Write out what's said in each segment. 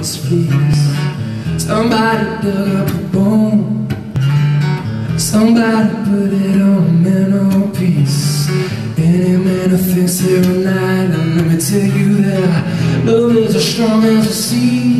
this place Somebody dug up a bone. Somebody put it on a mental piece Any man who thinks they're Let me tell you that Love is as strong as a sea.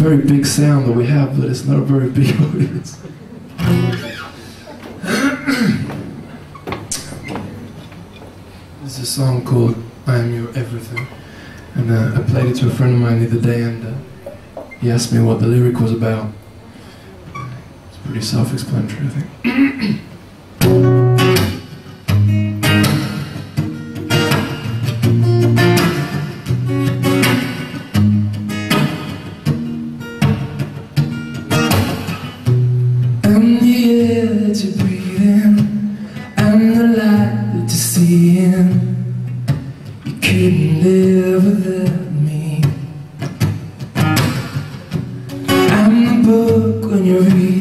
very big sound that we have, but it's not a very big audience. this is a song called I Am Your Everything, and uh, I played it to a friend of mine the other day, and uh, he asked me what the lyric was about. It's pretty self explanatory, I think. You never let me. I'm the book when you read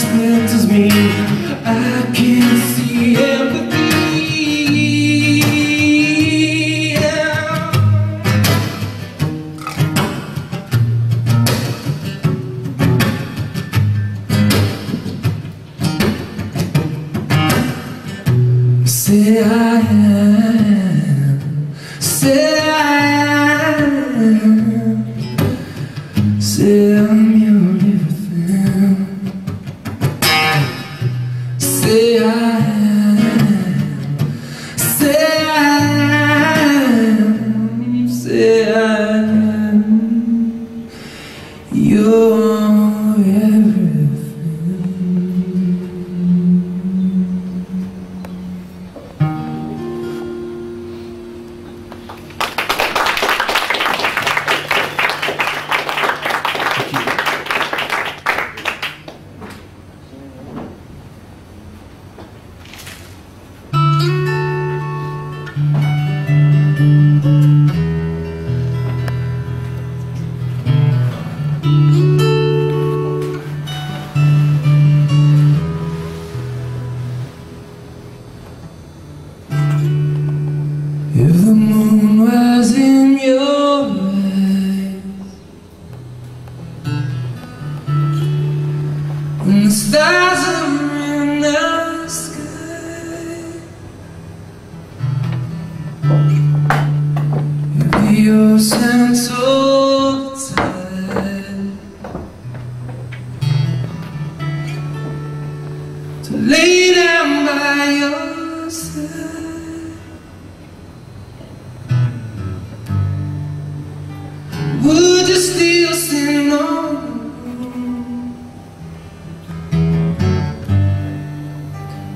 splinters me I can't see empathy yeah. Say I am When the stars are in the sky. If your sense of time. To lay down by your side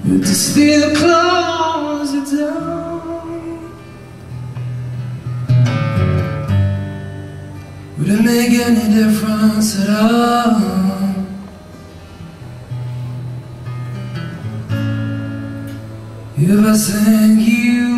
Would you still close the door? Would it make any difference at all? If I sang you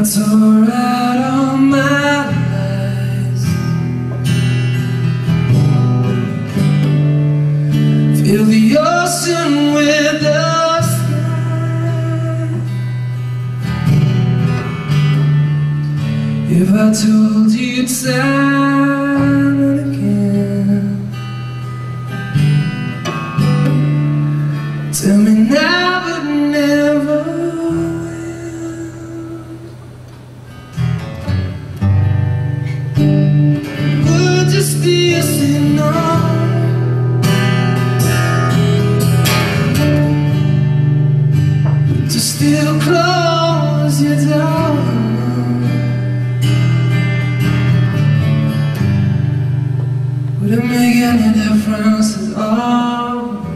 I tore out all my lies. Fill the ocean with the If I told you time difference at all?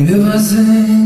If I sang